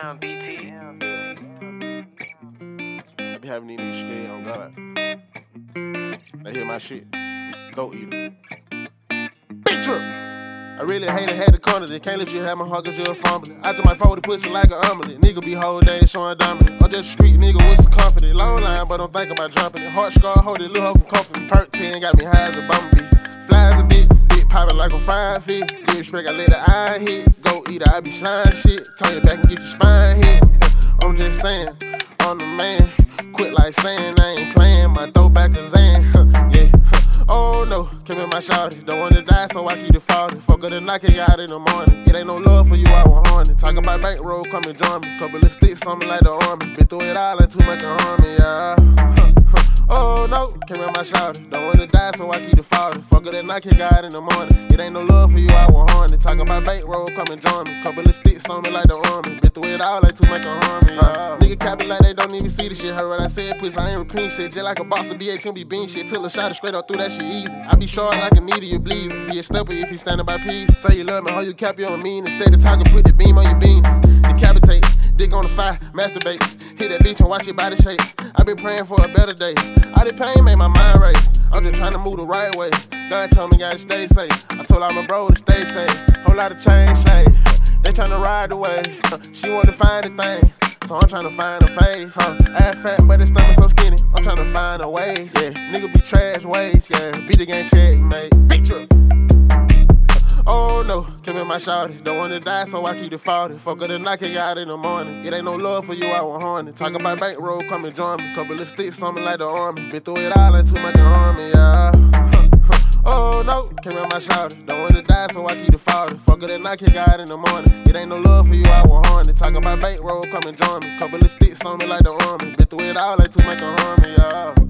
Damn, BT. I be having these niggas on God. They hear my shit. Go eat. Big trip. I really hate it, had the corner. They can't let you have my heart cause you're a fumbling. I just might fold the pussy like an omelet. Nigga be whole day showing dominant. I'm just street nigga with some confidence. Long line, but don't think about dropping it. Heart scar, hold it, little hoe can comfort. Perc 10 got me high as a bumblebee. Dick popping like a frying fish. Disrespect, I let the eye hit. Go eat I be slime shit. Turn your back and get your spine hit. I'm just saying, I'm the man. Quit like saying I ain't playing. My throwback a Xan. yeah. Oh no, came in my shawty. Don't wanna die, so I keep the faulty. Fuck her to knock it out in the morning. It ain't no love for you, I want horny. Talk about bankroll, come and join me. Couple of sticks, something like the army. Been through it all, ain't too much to harm me, yeah. Came in my shawty. Don't wanna die, so I keep the faulty. Fuck her to knock it out in the morning. It ain't no love for you, I want horny. Talk about bankroll, come and join me. Couple of sticks, something like the army. Been through it all, like to harm me, yeah. Nigga cap like they don't even see the shit. Heard what I said, please, I ain't repeating shit. Just like a boss of BH, be bean shit. Till a shot it straight up through that shit easy. I be short like a needle, you bleeding. Be a stepper if you standing by peace. Say you love me, how you cap you on mean. Instead of talking, put the beam on your beam. Decapitate, dick on the fire, masturbate. Hit that bitch and watch your body shake. I been praying for a better day. All the pain made my mind race. I'm just trying to move the right way. God told me gotta stay safe. I told all my bro to stay safe. Whole lot of change, shade. They tryna ride away. She want to find a thing. So I'm tryna find a face, huh? Ass fat, but his stomach so skinny. I'm tryna find a ways, yeah. Nigga be trash ways, yeah. Beat the game check, mate. Picture. Oh no, came in my shawty. Don't wanna die, so I keep the faulty. Fuck her knock it out in the morning. It ain't no love for you, I want horny. Talk about bankroll, come and join me. Couple of sticks, something like the army. Been through it all, ain't too much to harm me, yeah. Oh no, came in my shawty. Don't wanna die, so I keep the faulty. Fuck her knock it out in the morning. It ain't no love for you, I want horny. Talk about bankroll, come and join me. Couple of sticks, something like the army. Been through it all, ain't too much to harm me,